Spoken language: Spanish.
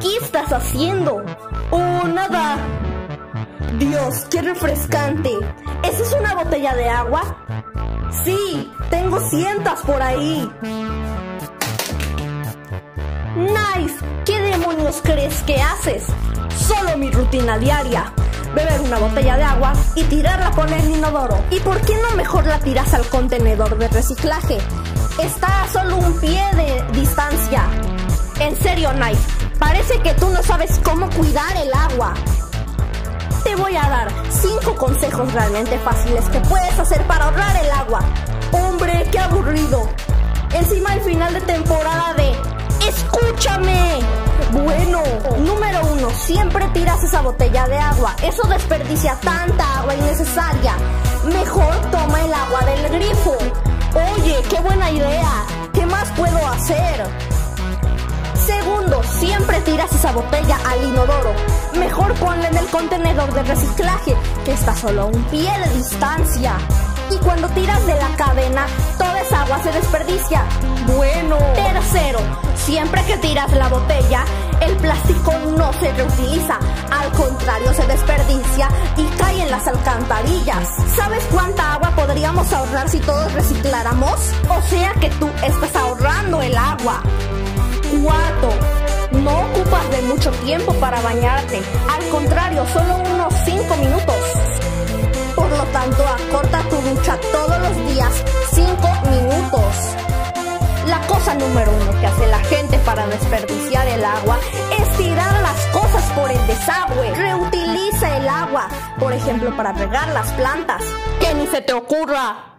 ¿Qué estás haciendo? Oh, nada. Dios, qué refrescante. ¿Esa es una botella de agua? Sí, tengo cientos por ahí. Knife, ¿qué demonios crees que haces? Solo mi rutina diaria. Beber una botella de agua y tirarla por el inodoro. ¿Y por qué no mejor la tiras al contenedor de reciclaje? Está a solo un pie de distancia. En serio, Knife, parece que tú no sabes cómo cuidar el agua. Te voy a dar cinco consejos realmente fáciles que puedes hacer para ahorrar el agua. Hombre, qué aburrido. Encima el final de temporada de ¡Escúchame! Bueno, número uno, siempre tiras esa botella de agua. Eso desperdicia tanta agua innecesaria. Mejor toma el agua del grifo. Oye, qué buena idea. ¿Qué más puedo hacer? Siempre tiras esa botella al inodoro. Mejor ponla en el contenedor de reciclaje, que está solo a un pie de distancia. Y cuando tiras de la cadena, toda esa agua se desperdicia. Bueno. Tercero, siempre que tiras la botella, el plástico no se reutiliza. Al contrario, se desperdicia y cae en las alcantarillas. ¿Sabes cuánta agua podríamos ahorrar si todos recicláramos? O sea que tú estás ahorrando el agua. Cuarto, no ocupas de mucho tiempo para bañarte. Al contrario, solo unos 5 minutos. Por lo tanto, acorta tu ducha todos los días 5 minutos. La cosa número uno que hace la gente para desperdiciar el agua es tirar las cosas por el desagüe. Reutiliza el agua, por ejemplo, para regar las plantas. Que ni se te ocurra.